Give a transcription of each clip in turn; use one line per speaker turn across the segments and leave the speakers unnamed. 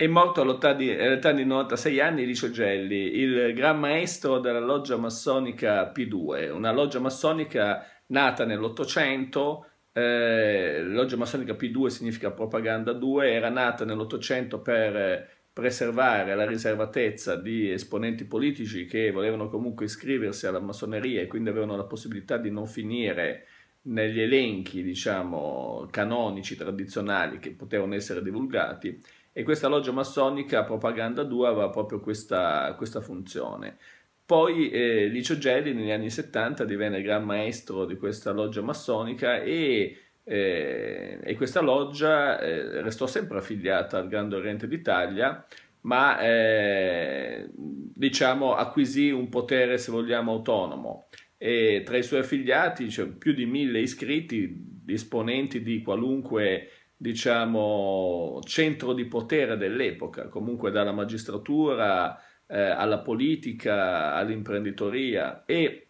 È morto all'età di, all'età di 96 anni Licio Gelli, il gran maestro della loggia massonica P2, una loggia massonica nata nell'Ottocento, eh, loggia massonica P2 significa propaganda 2, era nata nell'Ottocento per preservare la riservatezza di esponenti politici che volevano comunque iscriversi alla massoneria e quindi avevano la possibilità di non finire negli elenchi, diciamo, canonici, tradizionali che potevano essere divulgati e questa loggia massonica Propaganda 2 aveva proprio questa, questa funzione. Poi eh, Licio Gelli negli anni 70 divenne gran maestro di questa loggia massonica e, eh, e questa loggia eh, restò sempre affiliata al Grande Oriente d'Italia, ma eh, diciamo acquisì un potere, se vogliamo, autonomo. E tra i suoi affiliati c'è cioè, più di mille iscritti, esponenti di qualunque diciamo, centro di potere dell'epoca, comunque dalla magistratura eh, alla politica, all'imprenditoria e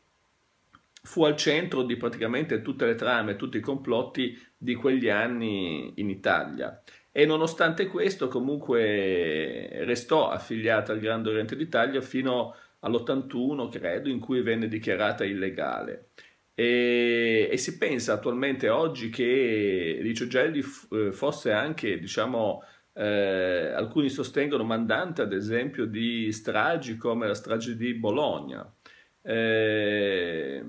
fu al centro di praticamente tutte le trame, tutti i complotti di quegli anni in Italia. E nonostante questo comunque restò affiliata al Grande Oriente d'Italia fino all'81, credo, in cui venne dichiarata illegale. E, e, si pensa attualmente oggi che Licio Gelli eh, fosse anche, diciamo, eh, alcuni sostengono mandante ad esempio di stragi come la strage di Bologna. Eh,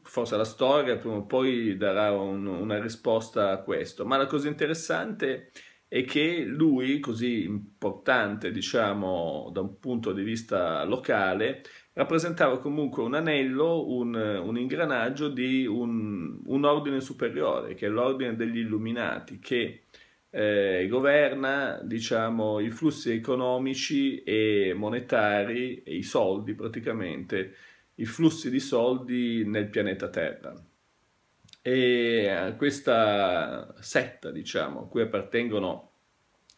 forse la storia prima o poi darà un, una risposta a questo, ma la cosa interessante è che lui, così importante diciamo da un punto di vista locale, rappresentava comunque un anello, un, un ingranaggio di un, un, ordine superiore, che è l'ordine degli illuminati, che eh, governa diciamo, i flussi economici e monetari e i soldi praticamente, i flussi di soldi nel pianeta Terra. E questa setta, diciamo, a cui appartengono,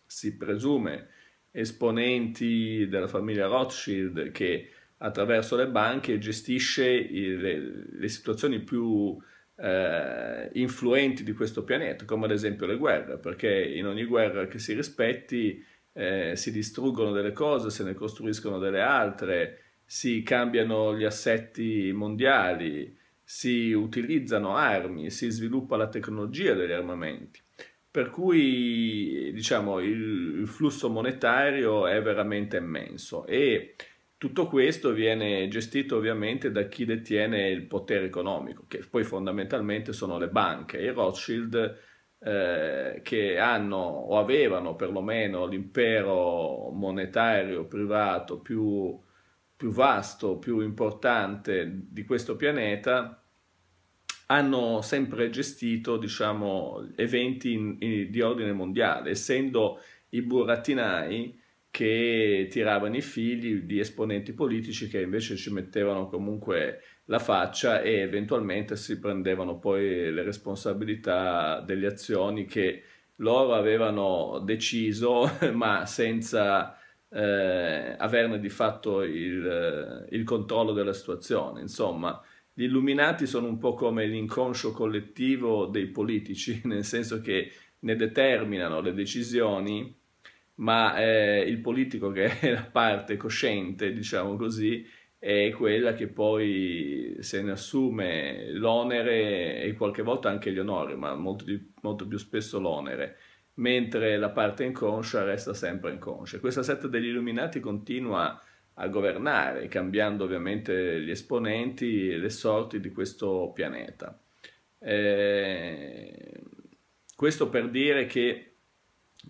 si presume, esponenti della famiglia Rothschild che attraverso le banche gestisce le, le situazioni più eh, influenti di questo pianeta, come ad esempio le guerre, perché in ogni guerra che si rispetti eh, si distruggono delle cose, se ne costruiscono delle altre, si cambiano gli assetti mondiali, si utilizzano armi, si sviluppa la tecnologia degli armamenti. Per cui diciamo, il, il flusso monetario è veramente immenso e tutto questo viene gestito ovviamente da chi detiene il potere economico, che poi fondamentalmente sono le banche. I Rothschild eh, che hanno o avevano perlomeno l'impero monetario privato più, più vasto, più importante di questo pianeta, hanno sempre gestito diciamo, eventi in, in, di ordine mondiale, essendo i burattinai che tiravano i figli di esponenti politici che invece ci mettevano comunque la faccia e eventualmente si prendevano poi le responsabilità delle azioni che loro avevano deciso ma senza eh, averne di fatto il, il controllo della situazione. Insomma, gli illuminati sono un po' come l'inconscio collettivo dei politici, nel senso che ne determinano le decisioni ma eh, il politico che è la parte cosciente, diciamo così, è quella che poi se ne assume l'onere e qualche volta anche gli onori, ma molto, di, molto più spesso l'onere, mentre la parte inconscia resta sempre inconscia. Questa setta degli illuminati continua a governare, cambiando ovviamente gli esponenti e le sorti di questo pianeta. Eh, questo per dire che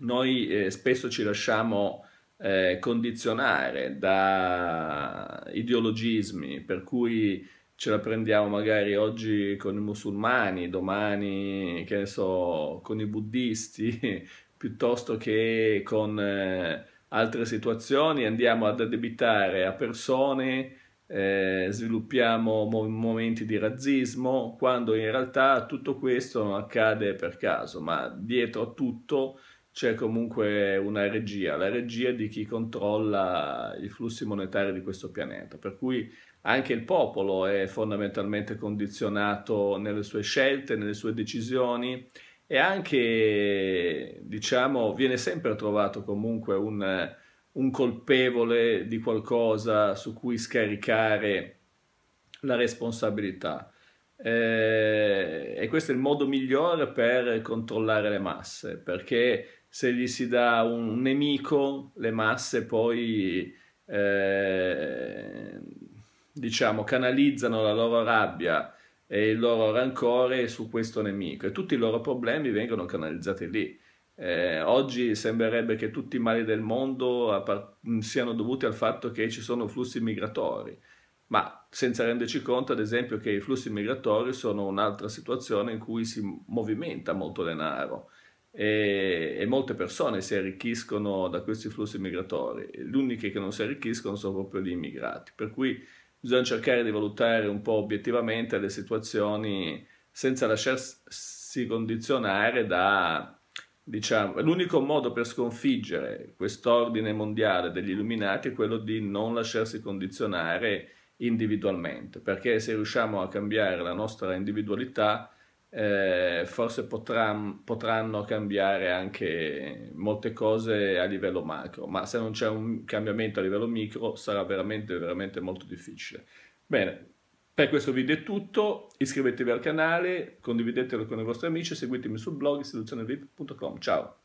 noi eh, spesso ci lasciamo eh, condizionare da ideologismi, per cui ce la prendiamo magari oggi con i musulmani, domani, che ne so, con i buddisti, piuttosto che con eh, altre situazioni, andiamo ad addebitare a persone, eh, sviluppiamo mo- momenti di razzismo, quando in realtà tutto questo non accade per caso, ma dietro a tutto c'è comunque una regia, la regia di chi controlla i flussi monetari di questo pianeta, per cui anche il popolo è fondamentalmente condizionato nelle sue scelte, nelle sue decisioni e anche, diciamo, viene sempre trovato comunque un, un colpevole di qualcosa su cui scaricare la responsabilità. Eh, e questo è il modo migliore per controllare le masse, perché se gli si dà un nemico, le masse poi eh, diciamo canalizzano la loro rabbia e il loro rancore su questo nemico e tutti i loro problemi vengono canalizzati lì. Eh, oggi sembrerebbe che tutti i mali del mondo siano dovuti al fatto che ci sono flussi migratori ma senza renderci conto, ad esempio, che i flussi migratori sono un'altra situazione in cui si movimenta molto denaro e, e, molte persone si arricchiscono da questi flussi migratori. Le uniche che non si arricchiscono sono proprio gli immigrati, per cui bisogna cercare di valutare un po' obiettivamente le situazioni senza lasciarsi condizionare da diciamo, l'unico modo per sconfiggere quest'ordine mondiale degli illuminati è quello di non lasciarsi condizionare individualmente, perché se riusciamo a cambiare la nostra individualità, eh, forse potranno, potranno cambiare anche molte cose a livello macro, ma se non c'è un cambiamento a livello micro sarà veramente, veramente molto difficile. Bene, per questo video è tutto, iscrivetevi al canale, condividetelo con i vostri amici, seguitemi sul blog istituzioneviv.com. Ciao!